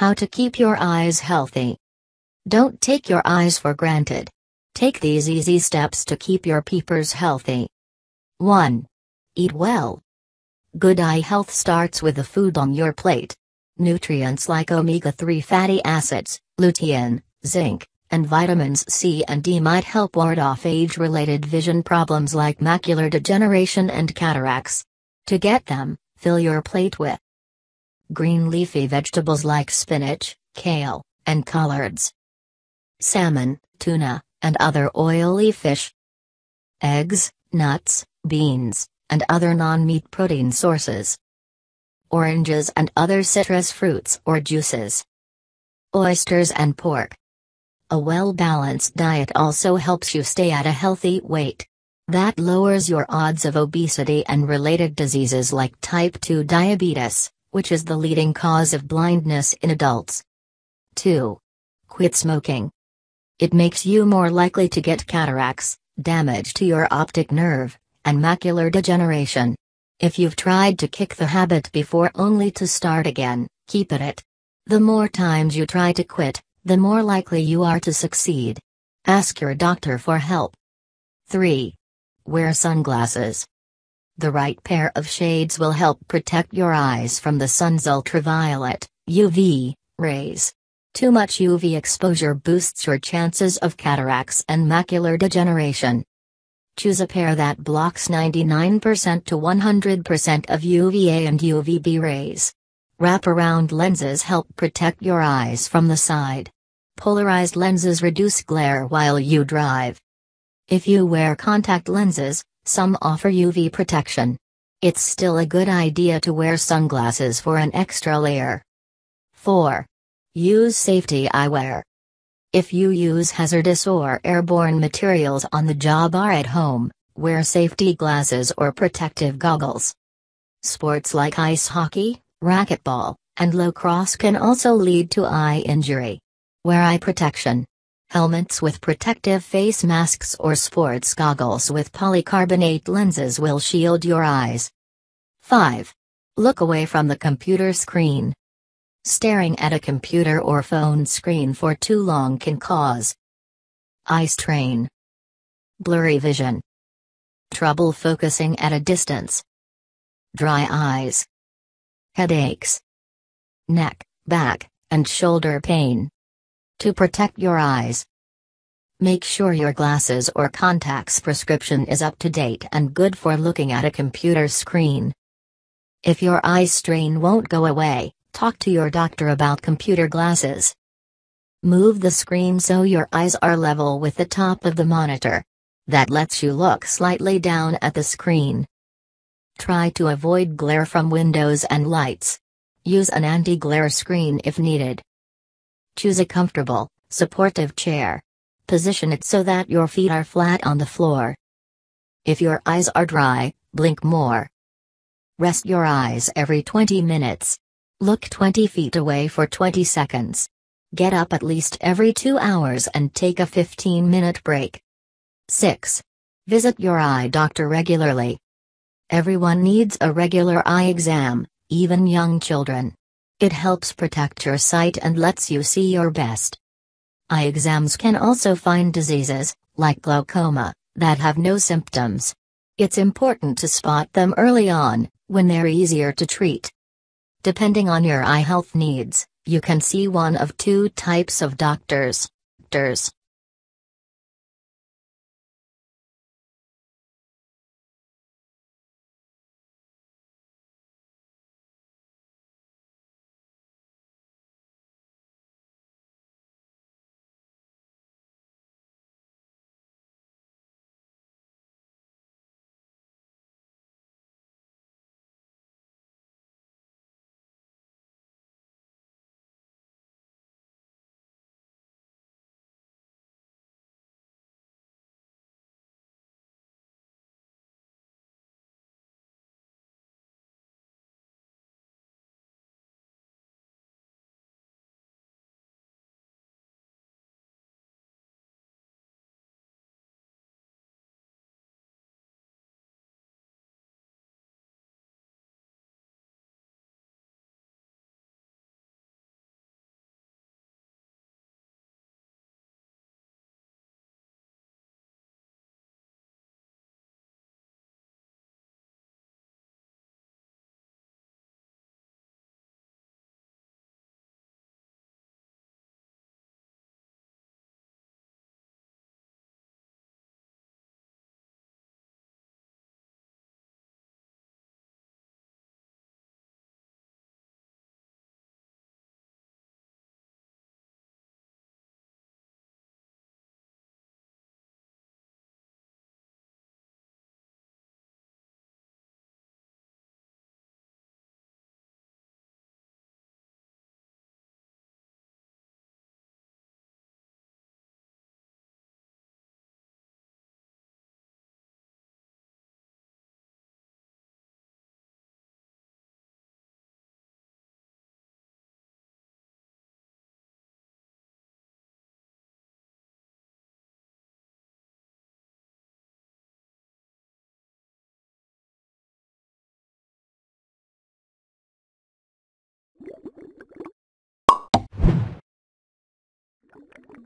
How to keep your eyes healthy. Don't take your eyes for granted. Take these easy steps to keep your peepers healthy. 1. Eat well. Good eye health starts with the food on your plate. Nutrients like omega 3 fatty acids, lutein, zinc, and vitamins C and D might help ward off age related vision problems like macular degeneration and cataracts. To get them, fill your plate with green leafy vegetables like spinach, kale, and collards, salmon, tuna, and other oily fish, eggs, nuts, beans, and other non meat protein sources, oranges and other citrus fruits or juices, oysters and pork. A well balanced diet also helps you stay at a healthy weight. That lowers your odds of obesity and related diseases like type 2 diabetes, which is the leading cause of blindness in adults. 2. Quit smoking. It makes you more likely to get cataracts, damage to your optic nerve, and macular degeneration. If you've tried to kick the habit before only to start again, keep at it. The more times you try to quit, the more likely you are to succeed. Ask your doctor for help. 3. Wear sunglasses. The right pair of shades will help protect your eyes from the sun's ultraviolet, UV, rays. Too much UV exposure boosts your chances of cataracts and macular degeneration. Choose a pair that blocks 99% to 100% of UVA and UVB rays. Wraparound lenses help protect your eyes from the side. Polarized lenses reduce glare while you drive. If you wear contact lenses, some offer UV protection. It's still a good idea to wear sunglasses for an extra layer. 4. Use safety eyewear. If you use hazardous or airborne materials on the job or at home, wear safety glasses or protective goggles. Sports like ice hockey, racquetball, and lacrosse can also lead to eye injury. Wear eye protection. Helmets with protective face masks or sports goggles with polycarbonate lenses will shield your eyes. 5. Look away from the computer screen. Staring at a computer or phone screen for too long can cause eye strain, blurry vision, trouble focusing at a distance, dry eyes, headaches, neck, back, and shoulder pain. To protect your eyes, make sure your glasses or contacts prescription is up to date and good for looking at a computer screen. If your eye strain won't go away, talk to your doctor about computer glasses. Move the screen so your eyes are level with the top of the monitor. That lets you look slightly down at the screen. Try to avoid glare from windows and lights. Use an anti-glare screen if needed. Choose a comfortable, supportive chair. Position it so that your feet are flat on the floor. If your eyes are dry, blink more. Rest your eyes every 20 minutes. Look 20 feet away for 20 seconds. Get up at least every 2 hours and take a 15 minute break. 6. Visit your eye doctor regularly. Everyone needs a regular eye exam, even young children. It helps protect your sight and lets you see your best. Eye exams can also find diseases, like glaucoma, that have no symptoms. It's important to spot them early on, when they're easier to treat. Depending on your eye health needs, you can see one of two types of doctors. doctors.